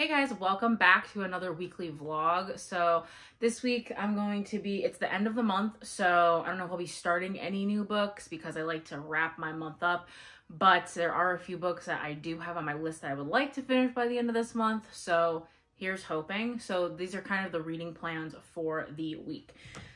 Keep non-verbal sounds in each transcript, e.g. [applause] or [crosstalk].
Hey guys, welcome back to another weekly vlog. So this week I'm going to be, it's the end of the month, so I don't know if I'll be starting any new books because I like to wrap my month up, but there are a few books that I do have on my list that I would like to finish by the end of this month, so here's hoping. So these are kind of the reading plans for the week.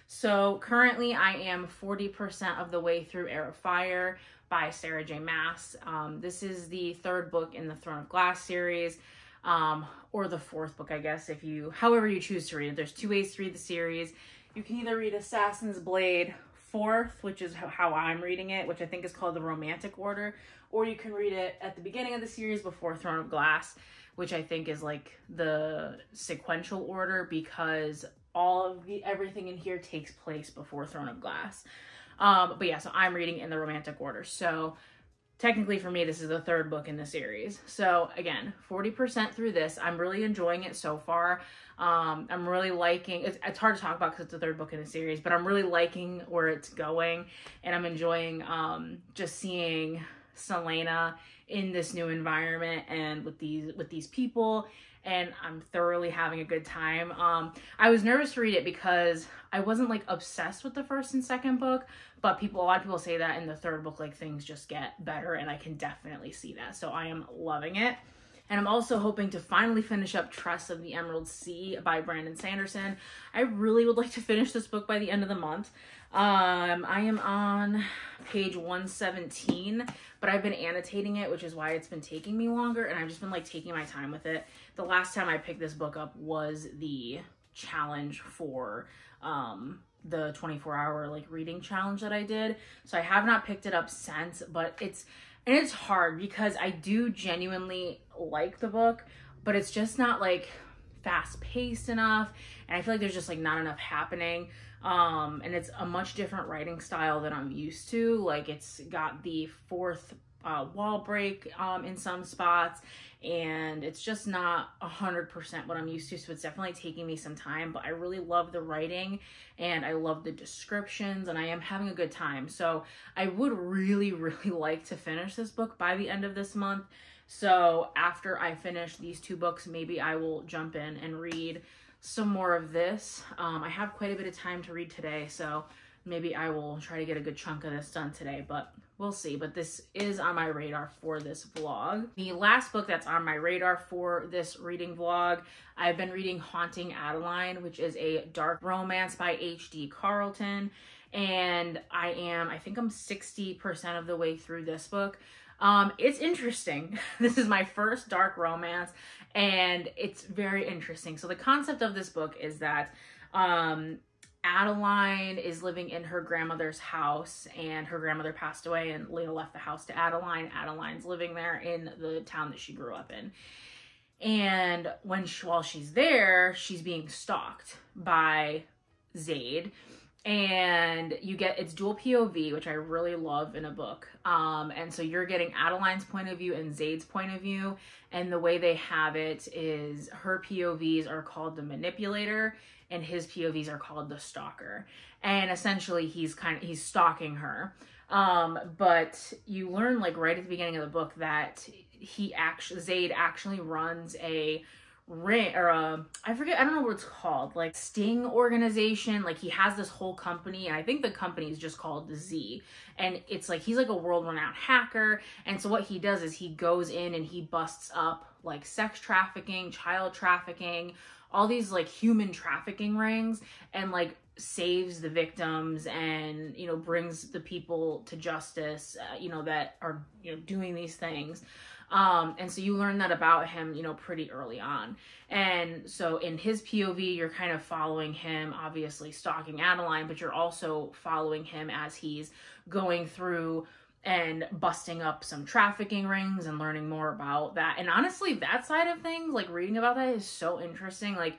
So currently I am 40% of the way through Heir of Fire by Sarah J Maas. Um, this is the third book in the Throne of Glass series um, or the fourth book, I guess, if you, however you choose to read it. There's two ways to read the series. You can either read Assassin's Blade fourth, which is how I'm reading it, which I think is called the Romantic Order, or you can read it at the beginning of the series before Throne of Glass, which I think is like the sequential order because all of the everything in here takes place before Throne of Glass. Um, but yeah, so I'm reading in the Romantic Order. So technically for me this is the third book in the series. So again 40% through this. I'm really enjoying it so far. Um, i'm really liking it's, it's hard to talk about because it's the third book in the series but i'm really liking where it's going and i'm enjoying um, just seeing Celaena in this new environment and with these with these people and I'm thoroughly having a good time. Um, I was nervous to read it because I wasn't like obsessed with the first and second book, but people, a lot of people say that in the third book, like things just get better, and I can definitely see that. So I am loving it. And I'm also hoping to finally finish up Tress of the Emerald Sea by Brandon Sanderson. I really would like to finish this book by the end of the month. Um, I am on page 117, but I've been annotating it, which is why it's been taking me longer, and I've just been like taking my time with it. The last time I picked this book up was the challenge for um the 24 hour like reading challenge that I did. So I have not picked it up since, but it's and it's hard because I do genuinely like the book, but it's just not like fast paced enough. And I feel like there's just like not enough happening. Um, and it's a much different writing style than I'm used to. Like it's got the fourth uh, wall break um, in some spots and it's just not a hundred percent what I'm used to so it's definitely taking me some time but I really love the writing and I love the descriptions and I am having a good time. So I would really [laughs] really like to finish this book by the end of this month. So after I finish these two books maybe I will jump in and read some more of this. Um, I have quite a bit of time to read today so maybe I will try to get a good chunk of this done today, but we'll see. But this is on my radar for this vlog. The last book that's on my radar for this reading vlog, I've been reading Haunting Adeline, which is a dark romance by H.D. Carlton. And I am, I think I'm 60% of the way through this book. Um, it's interesting. [laughs] this is my first dark romance and it's very interesting. So the concept of this book is that um, Adeline is living in her grandmother's house and her grandmother passed away and Leah left the house to Adeline. Adeline's living there in the town that she grew up in. And when she, while she's there, she's being stalked by Zade and you get it's dual POV, which I really love in a book. Um, and so you're getting Adeline's point of view and Zade's point of view, and the way they have it is her POVs are called the manipulator, and his POVs are called the stalker. And essentially, he's kind of he's stalking her. Um, but you learn like right at the beginning of the book that he actually Zade actually runs a ring or a I forget I don't know what it's called like Sting organization like he has this whole company and I think the company is just called the Z. And it's like he's like a world renowned hacker and so what he does is he goes in and he busts up like sex trafficking child trafficking all these like human trafficking rings and like saves the victims and you know brings the people to justice uh, you know that are you know doing these things um, and so you learn that about him, you know, pretty early on. And so in his POV, you're kind of following him, obviously stalking Adeline, but you're also following him as he's going through and busting up some trafficking rings and learning more about that. And honestly, that side of things, like reading about that is so interesting. Like,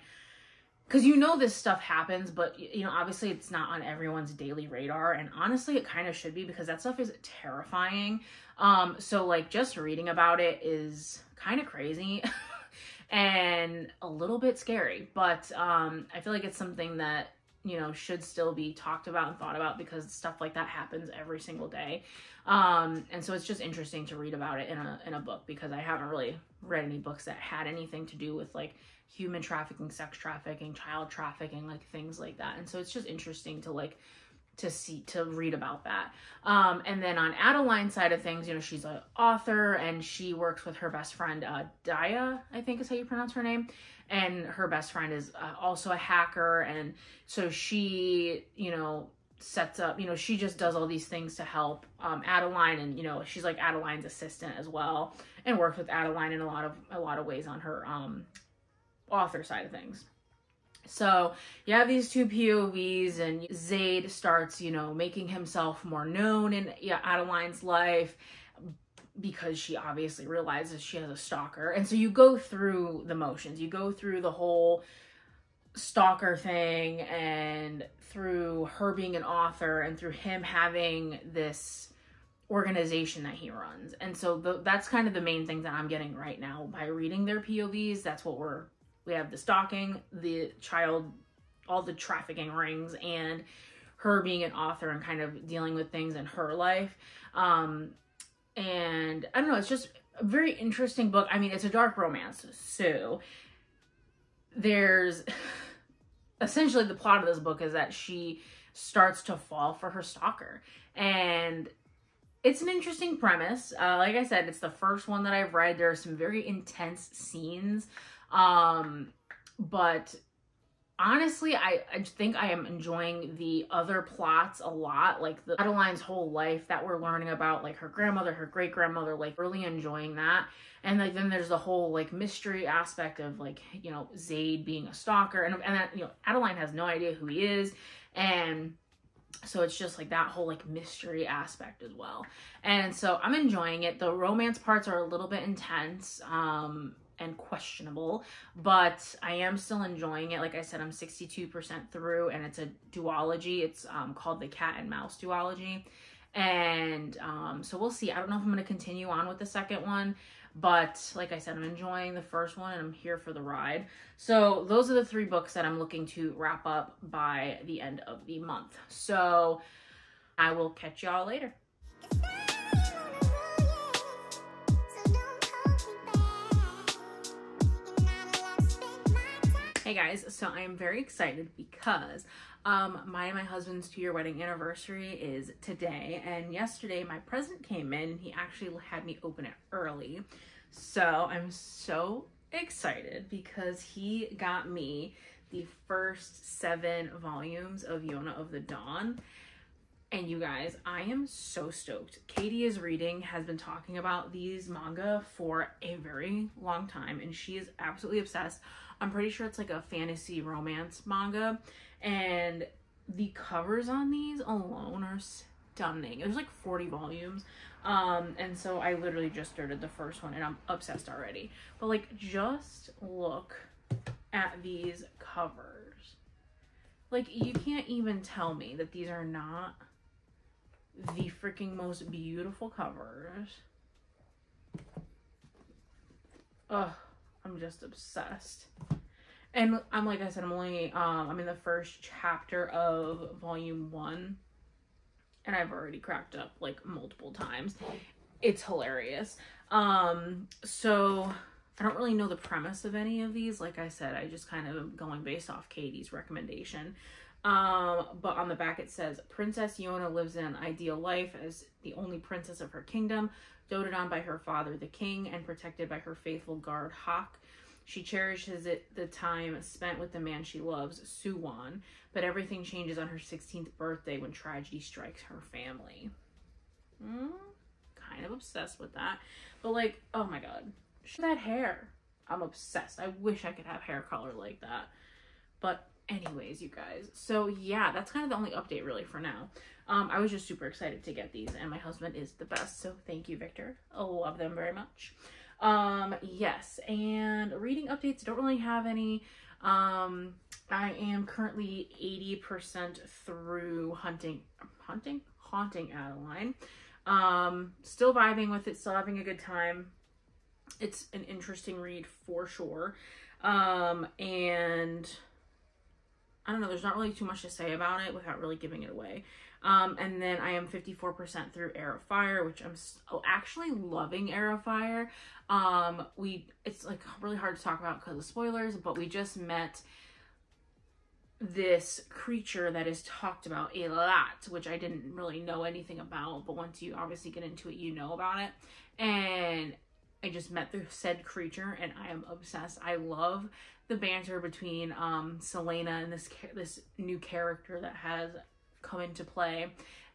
because you know this stuff happens, but you know, obviously it's not on everyone's daily radar. And honestly, it kind of should be because that stuff is terrifying. Um, so like just reading about it is kind of crazy [laughs] and a little bit scary, but um, I feel like it's something that you know should still be talked about and thought about because stuff like that happens every single day. Um and so it's just interesting to read about it in a in a book because i haven't really read any books that had anything to do with like human trafficking sex trafficking child trafficking like things like that. And so it's just interesting to like to see to read about that. Um and then on adeline's side of things you know she's an author and she works with her best friend uh daya i think is how you pronounce her name. And her best friend is uh, also a hacker. And so she you know sets up you know she just does all these things to help um adeline. And you know she's like adeline's assistant as well and works with adeline in a lot of a lot of ways on her um author side of things so you have these two POVs, and Zade starts, you know, making himself more known in Adeline's life because she obviously realizes she has a stalker. And so you go through the motions. You go through the whole stalker thing and through her being an author and through him having this organization that he runs. And so the, that's kind of the main thing that I'm getting right now by reading their POVs. That's what we're we have the stalking, the child, all the trafficking rings, and her being an author and kind of dealing with things in her life. Um, and I don't know, it's just a very interesting book. I mean, it's a dark romance, so there's [sighs] essentially the plot of this book is that she starts to fall for her stalker. And it's an interesting premise. Uh, like I said, it's the first one that I've read. There are some very intense scenes um, but honestly, I, I think I am enjoying the other plots a lot, like the Adeline's whole life that we're learning about, like her grandmother, her great grandmother, like really enjoying that. And like then there's the whole like mystery aspect of like you know Zade being a stalker, and and that you know Adeline has no idea who he is, and so it's just like that whole like mystery aspect as well. And so i'm enjoying it. The romance parts are a little bit intense. Um and questionable, but I am still enjoying it. Like I said, I'm 62% through and it's a duology. It's um, called the cat and mouse duology. And um, so we'll see. I don't know if I'm going to continue on with the second one, but like I said, I'm enjoying the first one and I'm here for the ride. So those are the three books that I'm looking to wrap up by the end of the month. So I will catch y'all later. Hey guys, so I am very excited because um, my and my husband's two year wedding anniversary is today, and yesterday my present came in and he actually had me open it early. So I'm so excited because he got me the first seven volumes of Yona of the Dawn. And you guys, I am so stoked. Katie is reading, has been talking about these manga for a very long time, and she is absolutely obsessed. I'm pretty sure it's like a fantasy romance manga. And the covers on these alone are stunning. There's like 40 volumes. Um, and so I literally just started the first one and I'm obsessed already. But like, just look at these covers. Like, you can't even tell me that these are not the freaking most beautiful covers. Ugh. I'm just obsessed. And I'm like I said, I'm only um I'm in the first chapter of volume one. And I've already cracked up like multiple times. It's hilarious. Um so I don't really know the premise of any of these. Like I said, I just kind of am going based off Katie's recommendation. Um, but on the back it says Princess Yona lives an ideal life as the only princess of her kingdom doted on by her father, the king, and protected by her faithful guard, Hak. She cherishes it the time spent with the man she loves, Suwon, but everything changes on her 16th birthday when tragedy strikes her family. Mm, kind of obsessed with that. But like, oh my god, that hair. I'm obsessed. I wish I could have hair color like that. But anyways, you guys. So yeah, that's kind of the only update really for now. Um, I was just super excited to get these and my husband is the best. So thank you, Victor. I love them very much. Um, yes, and reading updates, don't really have any. Um, I am currently 80% through hunting, hunting, haunting Adeline. Um, still vibing with it, still having a good time. It's an interesting read for sure. Um, and I don't know, there's not really too much to say about it without really giving it away. Um, and then I am 54% through Heir of Fire, which I'm so, actually loving Heir of Fire. Um, we, it's like really hard to talk about because of spoilers, but we just met this creature that is talked about a lot, which I didn't really know anything about, but once you obviously get into it, you know about it. And I just met the said creature and I am obsessed. I love the banter between um Celaena and this this new character that has come into play.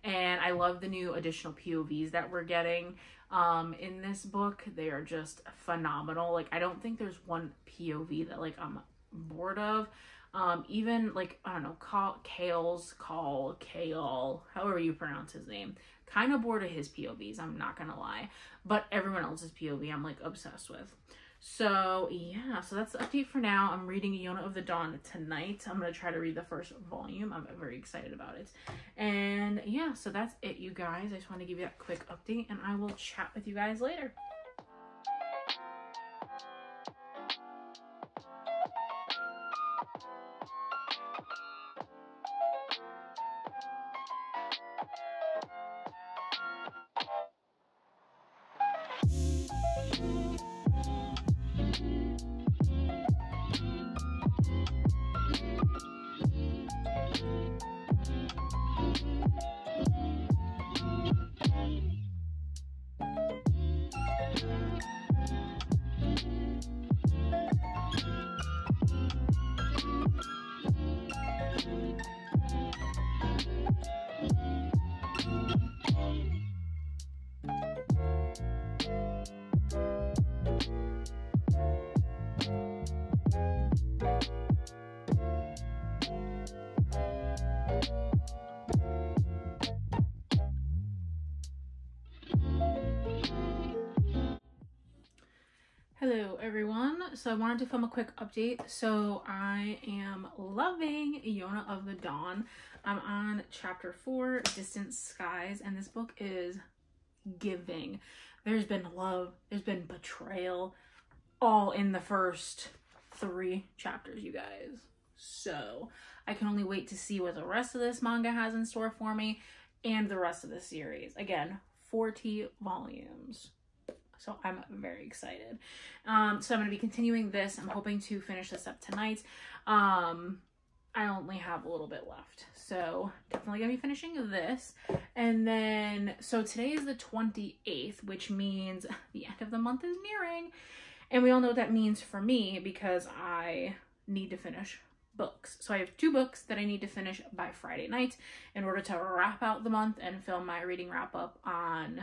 And I love the new additional POVs that we're getting um in this book. They are just phenomenal. Like I don't think there's one POV that like I'm bored of. Um, even like I don't know, call Kale's call Kale, however you pronounce his name. Kind of bored of his POVs, I'm not gonna lie. But everyone else's POV I'm like obsessed with. So yeah, so that's the update for now. I'm reading Yona of the Dawn tonight. I'm gonna try to read the first volume. I'm very excited about it. And yeah, so that's it, you guys. I just want to give you that quick update, and I will chat with you guys later. So I wanted to film a quick update. So I am loving Yona of the Dawn. I'm on chapter 4, Distant Skies, and this book is giving. There's been love, there's been betrayal, all in the first three chapters, you guys. So I can only wait to see what the rest of this manga has in store for me and the rest of the series. Again, 40 volumes. So I'm very excited. Um, so I'm going to be continuing this. I'm hoping to finish this up tonight. Um, I only have a little bit left. So definitely to be finishing this. And then, so today is the 28th, which means [laughs] the end of the month is nearing. And we all know what that means for me because I need to finish books. So I have two books that I need to finish by Friday night in order to wrap out the month and film my reading wrap up on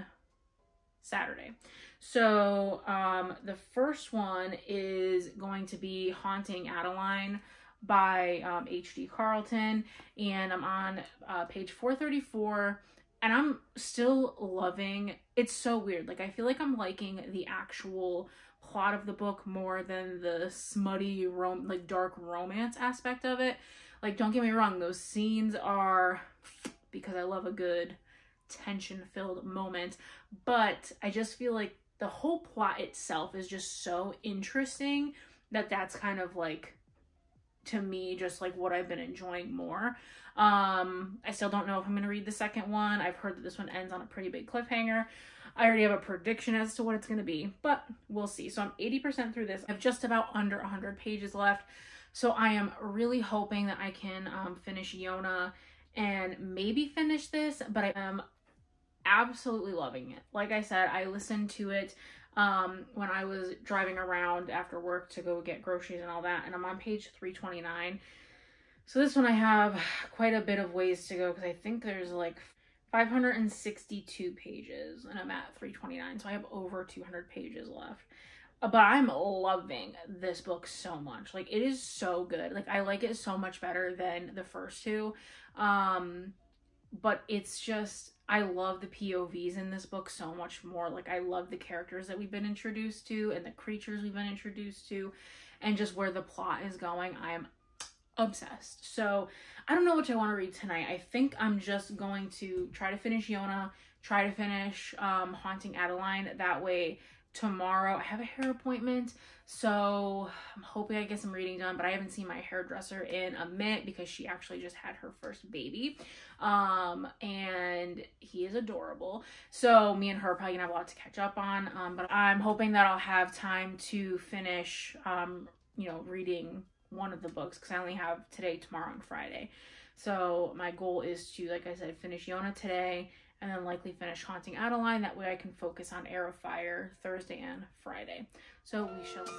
Saturday. So um, the first one is going to be Haunting Adeline by um, H.D. Carlton, and I'm on uh, page 434, and I'm still loving. It's so weird. Like I feel like I'm liking the actual plot of the book more than the smutty rom like dark romance aspect of it. Like don't get me wrong, those scenes are because I love a good tension filled moment, but I just feel like the whole plot itself is just so interesting that that's kind of like to me just like what I've been enjoying more. Um I still don't know if I'm going to read the second one. I've heard that this one ends on a pretty big cliffhanger. I already have a prediction as to what it's going to be, but we'll see. So I'm 80% through this. I have just about under 100 pages left. So I am really hoping that I can um, finish Yona and maybe finish this, but I am absolutely loving it. Like I said, I listened to it um, when I was driving around after work to go get groceries and all that, and I'm on page 329. So this one I have quite a bit of ways to go because I think there's like 562 pages and I'm at 329, so I have over 200 pages left. Uh, but I'm loving this book so much. Like it is so good. Like I like it so much better than the first two. Um but it's just I love the POVs in this book so much more. Like I love the characters that we've been introduced to and the creatures we've been introduced to and just where the plot is going. I am obsessed. So I don't know which I want to read tonight. I think I'm just going to try to finish Yona, try to finish um, Haunting Adeline. That way tomorrow. I have a hair appointment, so I'm hoping I get some reading done, but I haven't seen my hairdresser in a minute because she actually just had her first baby. Um, and he is adorable. So me and her probably gonna have a lot to catch up on. Um, but I'm hoping that I'll have time to finish, um, you know, reading one of the books because I only have today, tomorrow, and Friday. So my goal is to, like I said, finish Yona today and then likely finish Haunting Adeline. That way I can focus on Heir of Fire Thursday and Friday. So we shall see.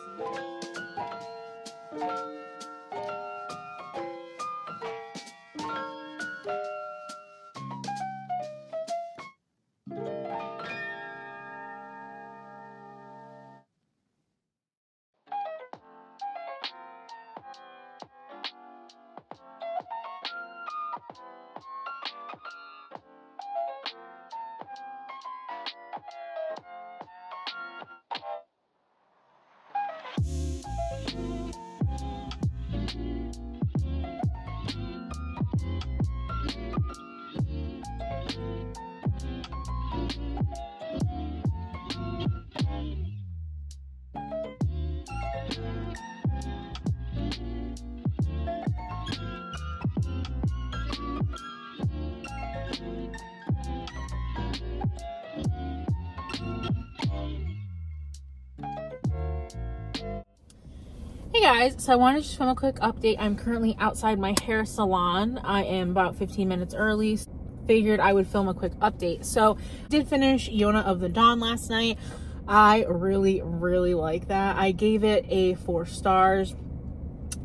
Hey guys, so I wanted to just film a quick update. I'm currently outside my hair salon. I am about 15 minutes early. Figured I would film a quick update. So, did finish Yona of the Dawn last night. I really, really like that. I gave it a four stars.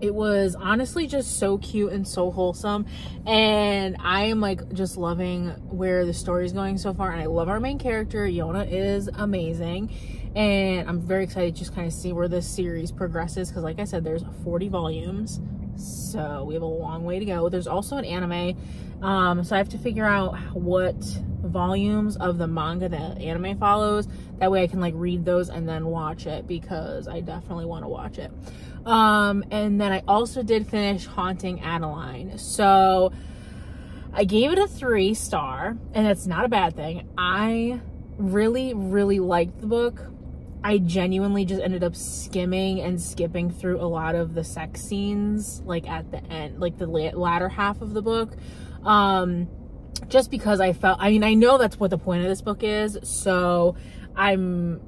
It was honestly just so cute and so wholesome. And I am like just loving where the story is going so far. And I love our main character. Yona is amazing and I'm very excited to just kind of see where this series progresses because like I said there's 40 volumes so we have a long way to go. There's also an anime um, so I have to figure out what volumes of the manga that anime follows. That way I can like read those and then watch it because I definitely want to watch it. Um, and then I also did finish Haunting Adeline. So I gave it a three star and that's not a bad thing. I really really liked the book I genuinely just ended up skimming and skipping through a lot of the sex scenes, like at the end, like the latter half of the book. Um, just because I felt, I mean, I know that's what the point of this book is. So I'm,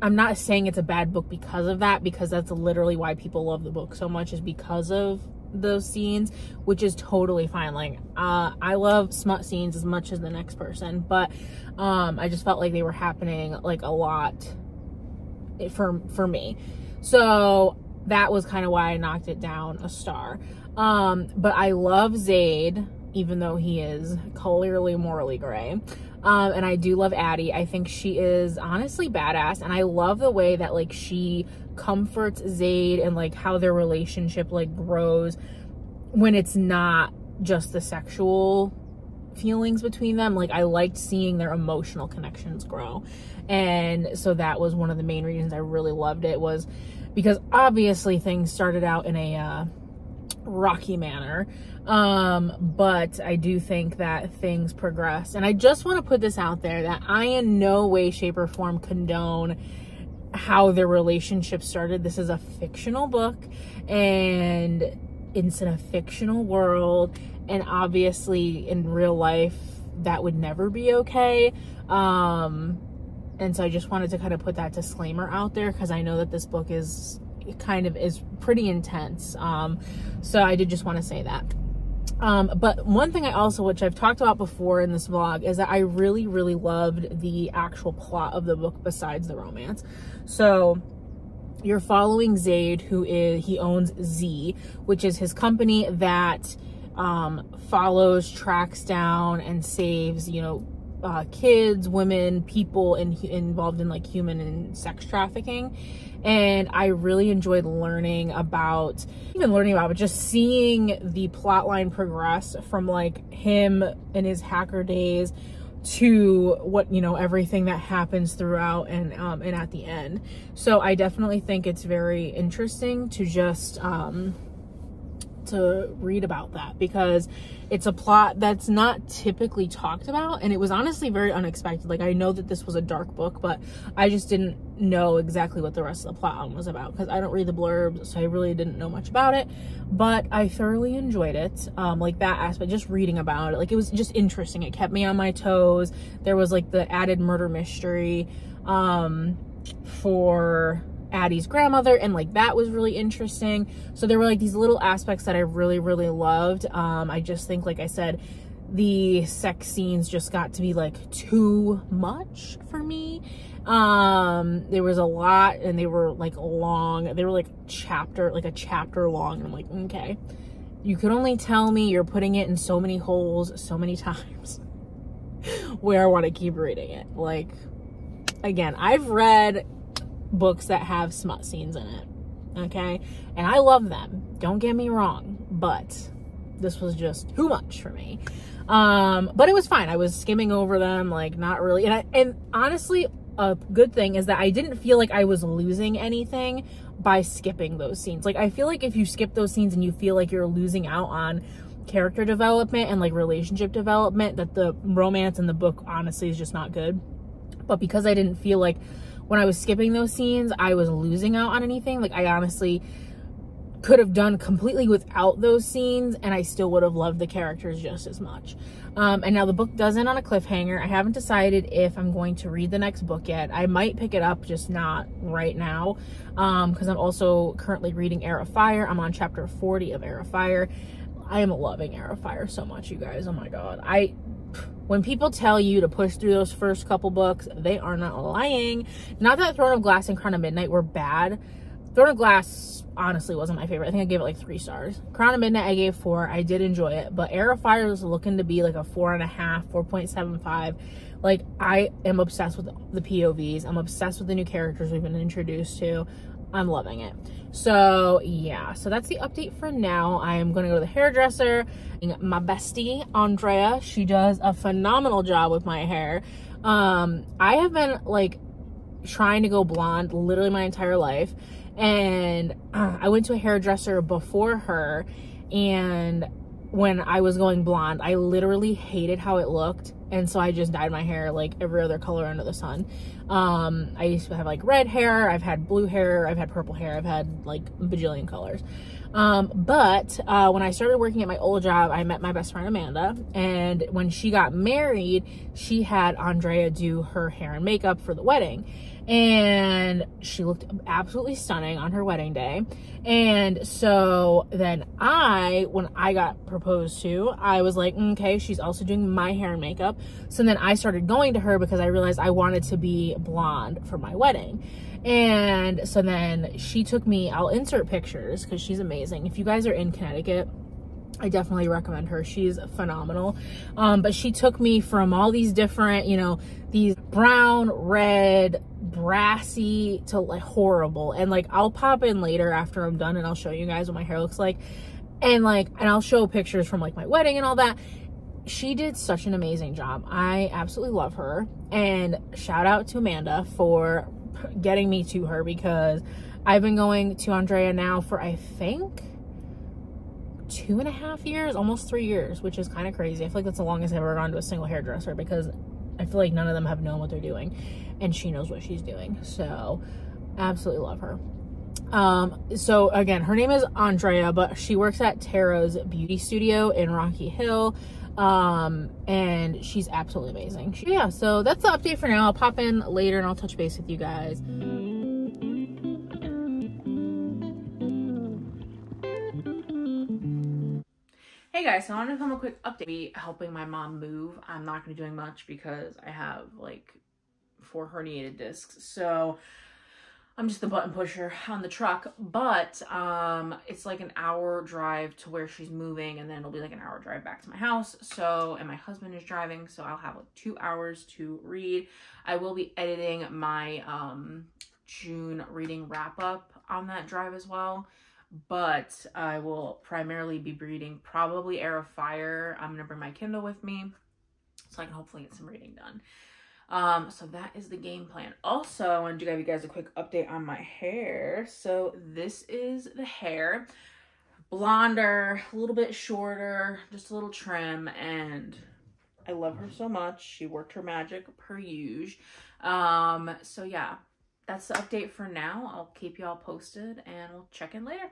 I'm not saying it's a bad book because of that, because that's literally why people love the book so much is because of those scenes, which is totally fine. Like, uh, I love smut scenes as much as the next person, but, um, I just felt like they were happening like a lot for for me. So that was kind of why I knocked it down a star. Um, but I love Zade, even though he is clearly morally gray. Um, and I do love Addie. I think she is honestly badass. And I love the way that like she comforts Zade and like how their relationship like grows when it's not just the sexual feelings between them. Like I liked seeing their emotional connections grow. And so that was one of the main reasons I really loved it was because obviously things started out in a uh, rocky manner. Um, but I do think that things progress. And I just want to put this out there that I in no way, shape, or form condone how their relationship started. This is a fictional book and it's in a fictional world. And obviously in real life, that would never be okay. Um, and so I just wanted to kind of put that disclaimer out there because I know that this book is kind of is pretty intense. Um, so I did just want to say that. Um, but one thing I also, which I've talked about before in this vlog, is that I really, really loved the actual plot of the book besides the romance. So you're following Zade, who is, he owns Z, which is his company that um, follows, tracks down, and saves, you know, uh, kids, women, people in, involved in like human and sex trafficking. And I really enjoyed learning about, even learning about, but just seeing the plot line progress from like him in his hacker days to what you know everything that happens throughout and um and at the end so i definitely think it's very interesting to just um to read about that because it's a plot that's not typically talked about and it was honestly very unexpected. Like i know that this was a dark book but i just didn't know exactly what the rest of the plot was about because i don't read the blurbs so i really didn't know much about it but i thoroughly enjoyed it um like that aspect just reading about it. Like it was just interesting. It kept me on my toes. There was like the added murder mystery um for Addie's grandmother and like that was really interesting. So there were like these little aspects that I really, really loved. Um, I just think, like I said, the sex scenes just got to be like too much for me. Um, there was a lot and they were like long. They were like chapter, like a chapter long. And I'm like, okay, you could only tell me you're putting it in so many holes so many [laughs] times where I want to keep reading it. Like, again, I've read books that have smut scenes in it. Okay? And I love them. Don't get me wrong. But this was just too much for me. Um, but it was fine. I was skimming over them, like not really. And I, and honestly, a good thing is that I didn't feel like I was losing anything by skipping those scenes. Like I feel like if you skip those scenes and you feel like you're losing out on character development and like relationship development, that the romance in the book honestly is just not good. But because I didn't feel like when I was skipping those scenes, I was losing out on anything. Like I honestly could have done completely without those scenes and I still would have loved the characters just as much. Um, and now the book does end on a cliffhanger. I haven't decided if I'm going to read the next book yet. I might pick it up, just not right now. Um, cause I'm also currently reading Heir of Fire. I'm on chapter 40 of Heir of Fire. I am loving Heir of Fire so much, you guys. Oh my God. I, when people tell you to push through those first couple books, they are not lying. Not that Throne of Glass and Crown of Midnight were bad. Throne of Glass honestly wasn't my favorite. I think I gave it like three stars. Crown of Midnight I gave four. I did enjoy it. But Heir of Fire was looking to be like a four and a half, 4.75. Like I am obsessed with the POVs. I'm obsessed with the new characters we've been introduced to. I'm loving it. So yeah, so that's the update for now. I am gonna go to the hairdresser. My bestie, Andrea, she does a phenomenal job with my hair. Um, I have been like trying to go blonde literally my entire life. And uh, [clears throat] I went to a hairdresser before her and when I was going blonde, I literally hated how it looked. And so I just dyed my hair like every other color under the sun. Um, I used to have like red hair, I've had blue hair, I've had purple hair, I've had like bajillion colors. Um, but uh, when I started working at my old job, I met my best friend Amanda. And when she got married, she had Andrea do her hair and makeup for the wedding and she looked absolutely stunning on her wedding day. And so then I, when I got proposed to, I was like, okay, she's also doing my hair and makeup. So then I started going to her because I realized I wanted to be blonde for my wedding. And so then she took me, I'll insert pictures because she's amazing. If you guys are in Connecticut, I definitely recommend her. She's phenomenal. Um, but she took me from all these different, you know, these brown, red, brassy to like horrible. And like I'll pop in later after I'm done and I'll show you guys what my hair looks like. And like, and I'll show pictures from like my wedding and all that. She did such an amazing job. I absolutely love her. And shout out to Amanda for getting me to her because I've been going to Andrea now for I think two and a half years, almost three years, which is kind of crazy. I feel like that's the longest I've ever gone to a single hairdresser because I feel like none of them have known what they're doing and she knows what she's doing. So absolutely love her. Um, so again, her name is Andrea, but she works at Taro's beauty studio in Rocky Hill. Um, and she's absolutely amazing. She, yeah, so that's the update for now. I'll pop in later and I'll touch base with you guys. Guys, so I wanted to come a quick update. Be helping my mom move. I'm not going to be doing much because I have like four herniated discs. So I'm just the button pusher on the truck, but um, it's like an hour drive to where she's moving and then it'll be like an hour drive back to my house. So, and my husband is driving, so I'll have like two hours to read. I will be editing my um, June reading wrap up on that drive as well but I will primarily be reading probably Heir of Fire. I'm going to bring my Kindle with me so I can hopefully get some reading done. Um, so that is the game plan. Also, I wanted to give you guys a quick update on my hair. So this is the hair. blonder, a little bit shorter, just a little trim, and I love her so much. She worked her magic per usual. Um, so yeah, that's the update for now. I'll keep y'all posted and we'll check in later.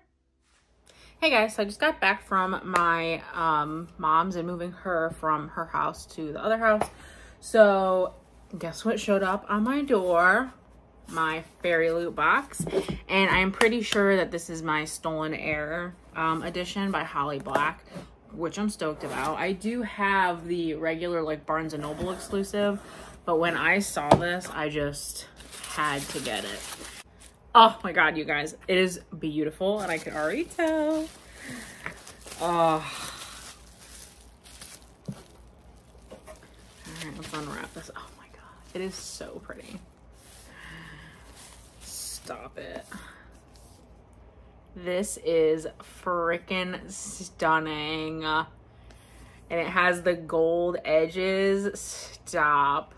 Hey guys, so I just got back from my um, mom's and moving her from her house to the other house. So guess what showed up on my door? My Fairy Loot box. And I'm pretty sure that this is my Stolen Heir um, edition by Holly Black, which I'm stoked about. I do have the regular like Barnes & Noble exclusive, but when I saw this, I just had to get it. Oh my god, you guys. It is beautiful, and I can already tell. Ah. Oh. Alright, let's unwrap this. Oh my god. It is so pretty. Stop it. This is freaking stunning. And it has the gold edges. Stop.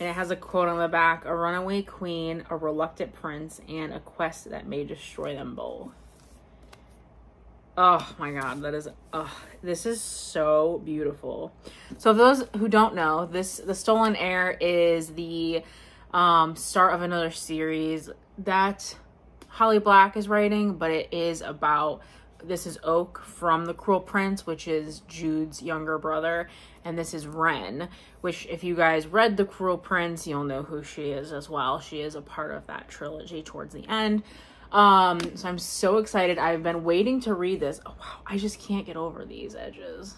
And it has a quote on the back, a runaway queen, a reluctant prince, and a quest that may destroy them both. Oh my god, that is oh, this is so beautiful. So for those who don't know, this The Stolen Heir is the um start of another series that Holly Black is writing, but it is about this is Oak from The Cruel Prince, which is Jude's younger brother, and this is Ren, which if you guys read The Cruel Prince, you'll know who she is as well. She is a part of that trilogy towards the end. Um, so I'm so excited. I've been waiting to read this. Oh wow, I just can't get over these edges.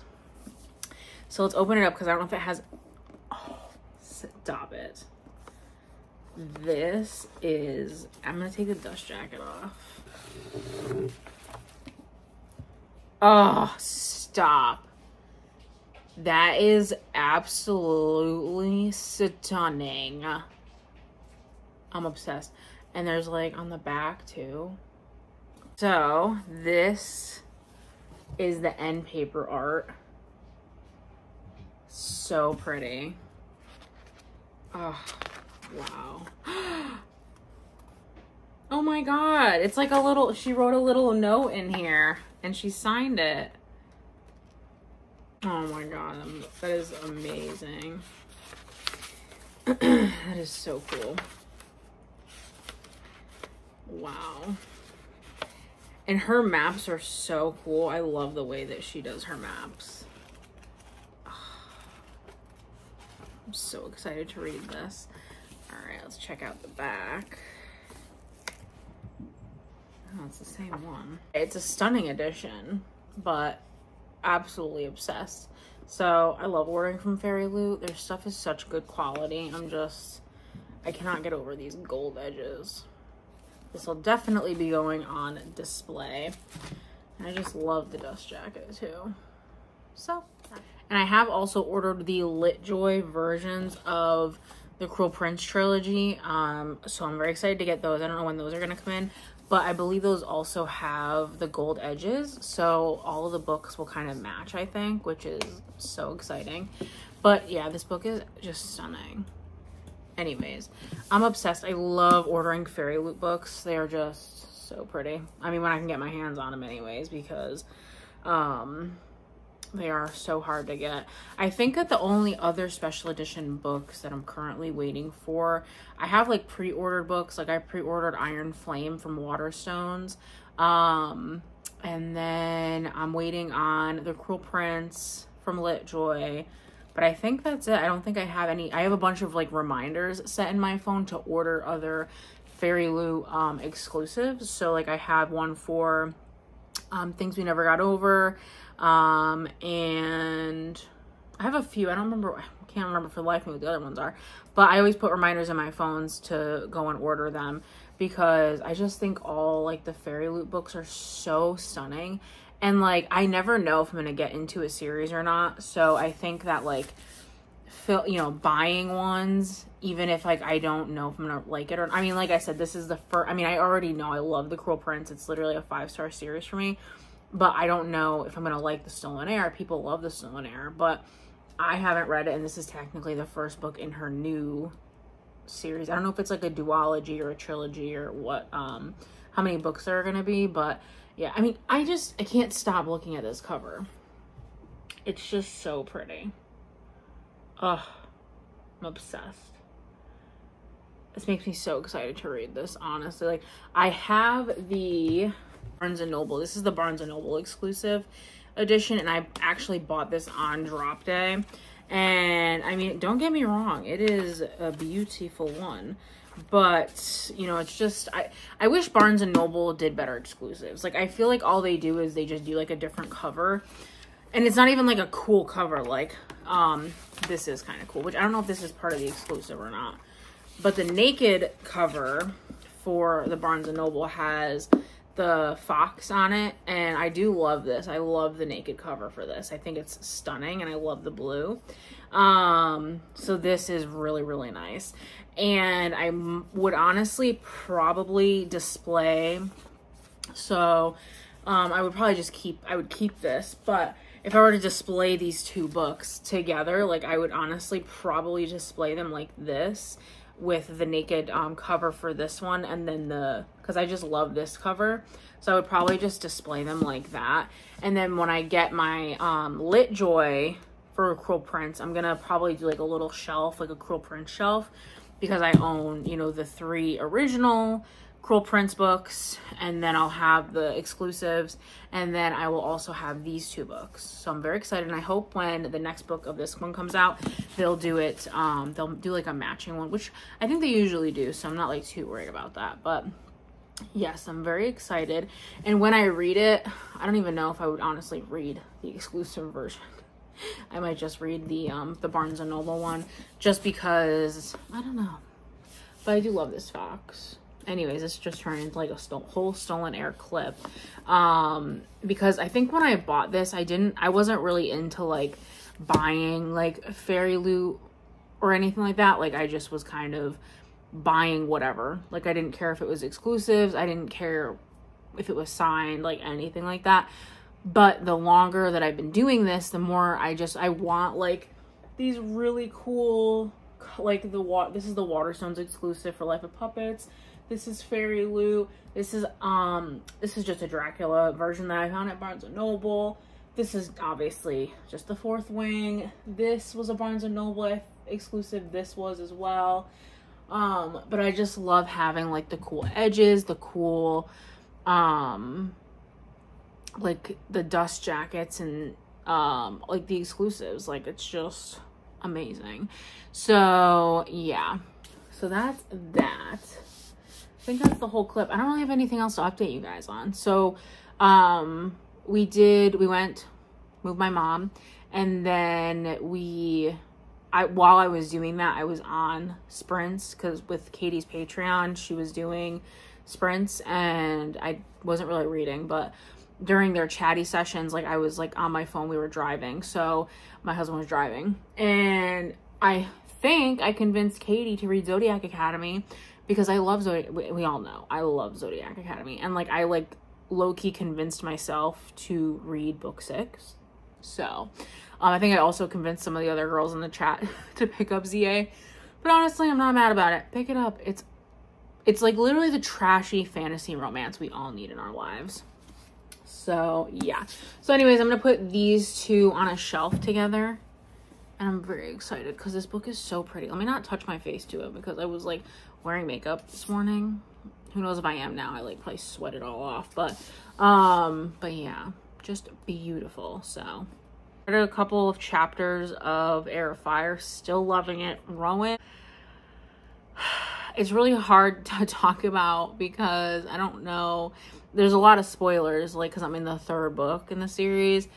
So let's open it up because I don't know if it has oh stop it. This is I'm gonna take the dust jacket off. Oh, stop. That is absolutely stunning. I'm obsessed. And there's like on the back too. So this is the end paper art. So pretty. Oh, wow. [gasps] Oh my god. It's like a little, she wrote a little note in here and she signed it. Oh my god, that is amazing. [clears throat] that is so cool. Wow. And her maps are so cool. I love the way that she does her maps. [sighs] I'm so excited to read this. All right, let's check out the back. Oh, it's the same one. It's a stunning edition, but absolutely obsessed. So I love ordering from Fairy Loot. Their stuff is such good quality. I'm just, I cannot get over these gold edges. This will definitely be going on display. I just love the dust jacket too. So, and I have also ordered the Litjoy versions of the Cruel Prince trilogy. Um, so I'm very excited to get those. I don't know when those are going to come in, but I believe those also have the gold edges. So all of the books will kind of match, I think, which is so exciting. But yeah, this book is just stunning. Anyways, I'm obsessed. I love ordering Fairy Loot books. They are just so pretty. I mean, when I can get my hands on them anyways, because um, they are so hard to get. I think that the only other special edition books that I'm currently waiting for, I have like pre-ordered books. Like I pre-ordered Iron Flame from Waterstones. Um, and then I'm waiting on The Cruel Prince from Litjoy. But I think that's it. I don't think I have any. I have a bunch of like reminders set in my phone to order other Fairy Loot um, exclusives. So like I have one for um, Things We Never Got Over. Um, and I have a few. I don't remember. I can't remember for the life of me what the other ones are. But I always put reminders in my phones to go and order them because I just think all like the fairy loot books are so stunning. And like I never know if I'm gonna get into a series or not. So I think that like fill you know buying ones even if like I don't know if I'm gonna like it or not. I mean like I said this is the first I mean I already know I love the Cruel Prince it's literally a five star series for me but I don't know if I'm gonna like the Stolen Heir. People love the Stolen Heir, but I haven't read it, and this is technically the first book in her new series. I don't know if it's like a duology or a trilogy or what, um, how many books there are gonna be, but yeah, I mean, I just, I can't stop looking at this cover. It's just so pretty. Ugh, I'm obsessed. This makes me so excited to read this, honestly. Like, I have the Barnes & Noble. This is the Barnes & Noble exclusive edition, and I actually bought this on drop day. And, I mean, don't get me wrong. It is a beautiful one but you know it's just i i wish barnes noble did better exclusives like i feel like all they do is they just do like a different cover and it's not even like a cool cover like um this is kind of cool which i don't know if this is part of the exclusive or not but the naked cover for the barnes noble has the fox on it and i do love this. I love the naked cover for this. I think it's stunning and i love the blue. Um so this is really really nice. And I would honestly probably display. So um, I would probably just keep, I would keep this, but if I were to display these two books together, like I would honestly probably display them like this with the naked um, cover for this one and then the, because I just love this cover. So I would probably just display them like that. And then when I get my um, Lit Joy for Cruel Prince, I'm going to probably do like a little shelf, like a Cruel Prince shelf because I own, you know, the three original Cruel Prince books, and then I'll have the exclusives, and then I will also have these two books. So I'm very excited, and I hope when the next book of this one comes out, they'll do it, um, they'll do like a matching one, which I think they usually do, so I'm not like too worried about that, but yes, I'm very excited, and when I read it, I don't even know if I would honestly read the exclusive version. [laughs] I might just read the um the Barnes and Noble one just because I don't know. But I do love this fox. Anyways, it's just turned into like a sto whole Stolen Heir clip. Um because I think when I bought this, I didn't I wasn't really into like buying like FairyLoot or anything like that. Like I just was kind of buying whatever. Like I didn't care if it was exclusives. I didn't care if it was signed, like anything like that but the longer that I've been doing this, the more I just I want like these really cool like the what this is the Waterstones exclusive for Life of Puppets. This is FairyLoot. This is um this is just a Dracula version that I found at Barnes and Noble. This is obviously just the fourth wing. This was a Barnes and Noble exclusive. This was as well. Um, but I just love having like the cool edges, the cool um like the dust jackets and um like the exclusives. Like it's just amazing. So yeah. So that's that. I think that's the whole clip. I don't really have anything else to update you guys on. So um we did we went moved my mom and then we I while I was doing that I was on sprints because with Katie's Patreon she was doing sprints and I wasn't really reading but during their chatty sessions, like I was like on my phone, we were driving. So my husband was driving. And I think I convinced Katie to read Zodiac Academy because I love Zodiac. We, we all know I love Zodiac Academy. And like I like low key convinced myself to read book six. So um, I think I also convinced some of the other girls in the chat [laughs] to pick up ZA. But honestly, I'm not mad about it. Pick it up. It's it's like literally the trashy fantasy romance we all need in our lives. So yeah. So anyways, I'm going to put these two on a shelf together. And I'm very excited because this book is so pretty. Let me not touch my face to it because I was like wearing makeup this morning. Who knows if I am now. I like probably sweat it all off. But um, but yeah, just beautiful. So a couple of chapters of Heir of Fire. Still loving it. Rowan [sighs] it's really hard [laughs] to talk about because I don't know there's a lot of spoilers, like, because I'm in the third book in the series.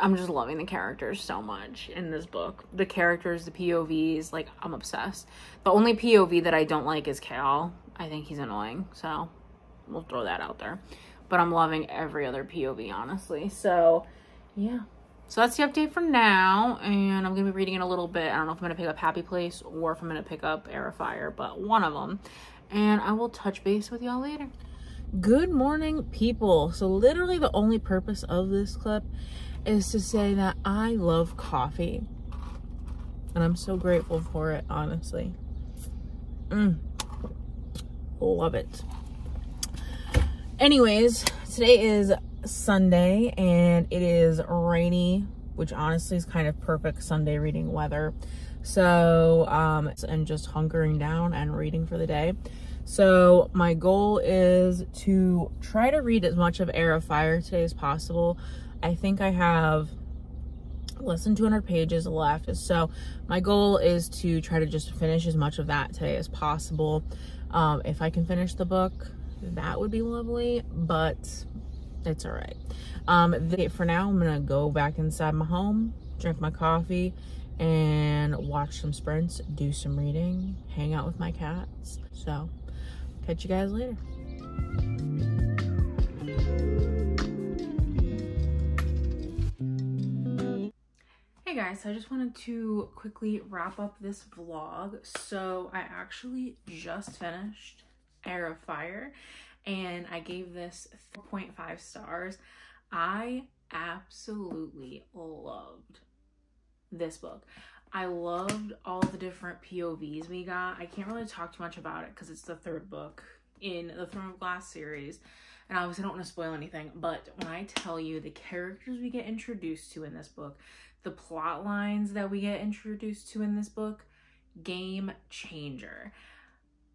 I'm just loving the characters so much in this book. The characters, the POVs, like, I'm obsessed. The only POV that I don't like is Chaol. I think he's annoying, so we'll throw that out there. But I'm loving every other POV, honestly. So, yeah. So that's the update for now, and I'm going to be reading in a little bit. I don't know if I'm going to pick up Happy Place or if I'm going to pick up of Fire, but one of them. And I will touch base with y'all later. Good morning, people. So literally the only purpose of this clip is to say that I love coffee. And I'm so grateful for it, honestly. Mm. Love it. Anyways, today is Sunday and it is rainy, which honestly is kind of perfect Sunday reading weather. So, um, and just hunkering down and reading for the day. So my goal is to try to read as much of Heir of Fire today as possible. I think I have less than 200 pages left. So my goal is to try to just finish as much of that today as possible. Um, if I can finish the book, that would be lovely, but it's all right. Um, the, for now, I'm gonna go back inside my home, drink my coffee, and watch some sprints, do some reading, hang out with my cats. So, catch you guys later. Hey guys, so I just wanted to quickly wrap up this vlog. So I actually just finished Heir of Fire and I gave this 4.5 stars. I absolutely loved this book. I loved all the different POVs we got. I can't really talk too much about it because it's the third book in the Throne of Glass series. And I obviously I don't want to spoil anything, but when I tell you the characters we get introduced to in this book, the plot lines that we get introduced to in this book, game changer.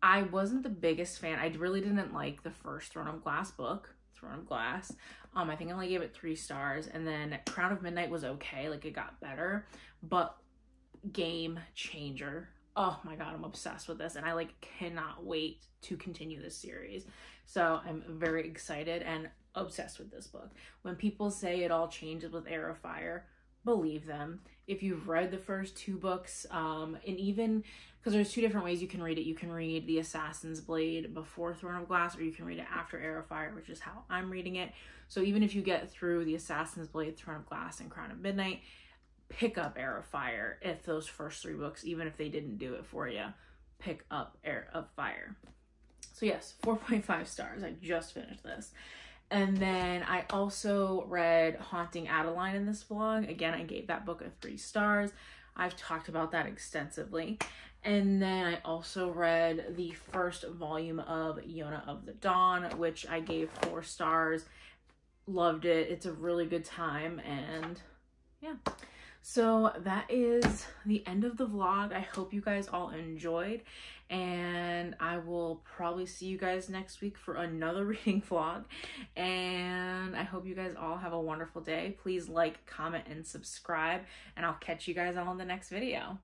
I wasn't the biggest fan. I really didn't like the first Throne of Glass book, Throne of Glass. Um, I think I only gave it three stars. And then Crown of Midnight was okay, like it got better, but game changer. Oh my god, I'm obsessed with this and I like cannot wait to continue this series. So I'm very excited and obsessed with this book. When people say it all changes with Heir of Fire, believe them. If you've read the first two books, um, and even because there's two different ways you can read it. You can read The Assassin's Blade before Throne of Glass, or you can read it after of Fire, which is how I'm reading it. So even if you get through The Assassin's Blade, Throne of Glass, and Crown of Midnight, pick up of Fire if those first three books, even if they didn't do it for you, pick up Heir of Fire. So yes, 4.5 stars. I just finished this. And then I also read Haunting Adeline in this vlog. Again, I gave that book a three stars. I've talked about that extensively. And then I also read the first volume of Yona of the Dawn, which I gave four stars. Loved it. It's a really good time. And yeah. So that is the end of the vlog. I hope you guys all enjoyed and I will probably see you guys next week for another [laughs] reading vlog and I hope you guys all have a wonderful day. Please like, comment, and subscribe and I'll catch you guys all in the next video.